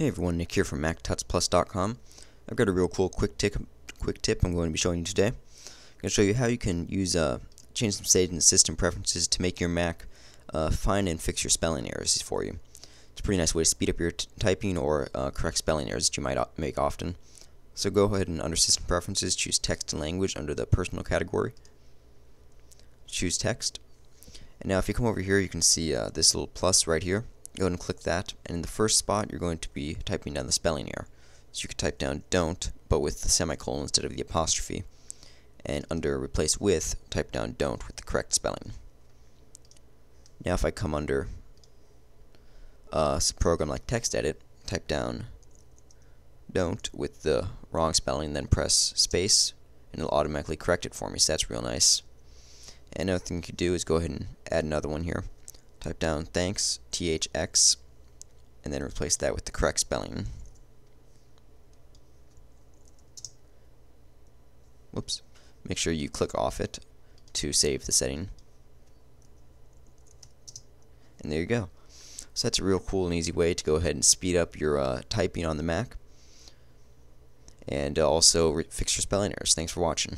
Hey everyone, Nick here from MacTutsPlus.com. I've got a real cool quick tip, quick tip I'm going to be showing you today. I'm going to show you how you can use uh, change some settings in system preferences to make your Mac uh, find and fix your spelling errors for you. It's a pretty nice way to speed up your typing or uh, correct spelling errors that you might make often. So go ahead and under System Preferences, choose Text and Language under the Personal category. Choose Text. And now if you come over here, you can see uh, this little plus right here go ahead and click that, and in the first spot, you're going to be typing down the spelling error. So you could type down don't, but with the semicolon instead of the apostrophe. And under replace with, type down don't with the correct spelling. Now if I come under uh, a program like TextEdit, type down don't with the wrong spelling, then press space, and it'll automatically correct it for me, so that's real nice. And another thing you could do is go ahead and add another one here type down thanks, THX, and then replace that with the correct spelling. Whoops. Make sure you click off it to save the setting. And there you go. So that's a real cool and easy way to go ahead and speed up your uh, typing on the Mac. And uh, also fix your spelling errors. Thanks for watching.